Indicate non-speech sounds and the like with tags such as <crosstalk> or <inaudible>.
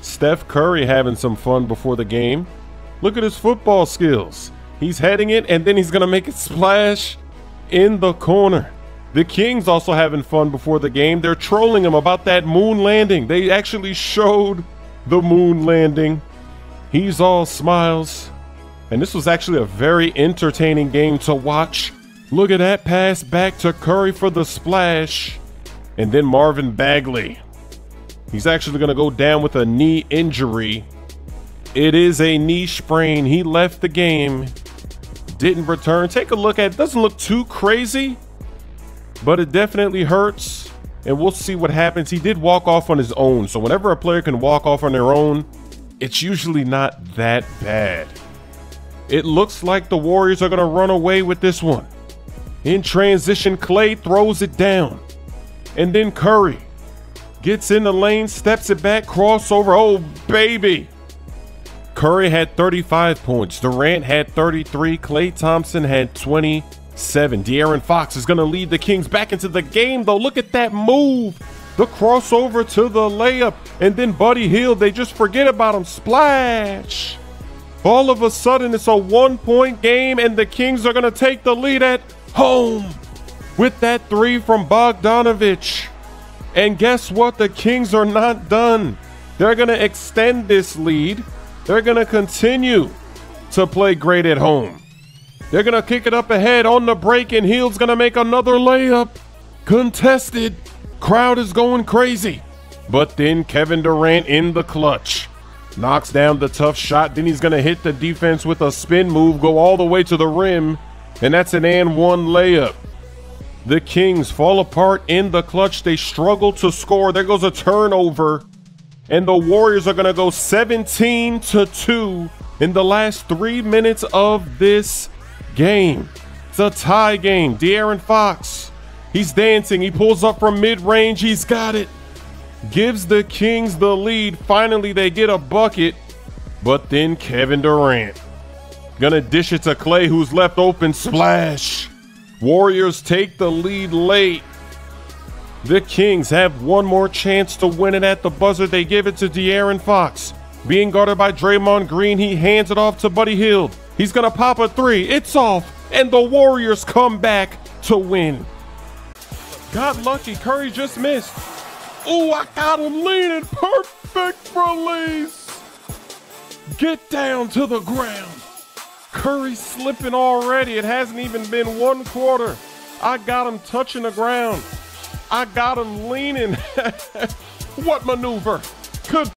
Steph Curry having some fun before the game. Look at his football skills. He's heading it and then he's going to make it splash in the corner. The Kings also having fun before the game. They're trolling him about that moon landing. They actually showed the moon landing. He's all smiles. And this was actually a very entertaining game to watch. Look at that pass back to Curry for the splash. And then Marvin Bagley. He's actually going to go down with a knee injury. It is a knee sprain. He left the game. Didn't return. Take a look at it. Doesn't look too crazy but it definitely hurts. And we'll see what happens. He did walk off on his own. So whenever a player can walk off on their own, it's usually not that bad. It looks like the Warriors are going to run away with this one. In transition, Klay throws it down. And then Curry gets in the lane, steps it back, crossover. Oh, baby. Curry had 35 points. Durant had 33. Klay Thompson had 20 seven. De'Aaron Fox is going to lead the Kings back into the game, though. Look at that move. The crossover to the layup. And then Buddy Hield, they just forget about him. Splash. All of a sudden, it's a one point game, and the Kings are going to take the lead at home with that three from Bogdanovic. And guess what? The Kings are not done. They're going to extend this lead. They're going to continue to play great at home. They're going to kick it up ahead on the break, and Hield's going to make another layup. Contested. Crowd is going crazy. But then Kevin Durant in the clutch. Knocks down the tough shot. Then he's going to hit the defense with a spin move, go all the way to the rim. And that's an and one layup. The Kings fall apart in the clutch. They struggle to score. There goes a turnover. And the Warriors are going to go 17 to 2 in the last three minutes of this game. It's a tie game. De'Aaron Fox, he's dancing. He pulls up from mid range. He's got it. Gives the Kings the lead. Finally, they get a bucket. But then Kevin Durant. Gonna dish it to Klay, who's left open. Splash. Warriors take the lead late. The Kings have one more chance to win it at the buzzer. They give it to De'Aaron Fox. Being guarded by Draymond Green, he hands it off to Buddy Hield. He's going to pop a three. It's off. And the Warriors come back to win. Got lucky. Curry just missed. Oh, I got him leaning. Perfect release. Get down to the ground. Curry slipping already. It hasn't even been one quarter. I got him touching the ground. I got him leaning. <laughs> what maneuver? Could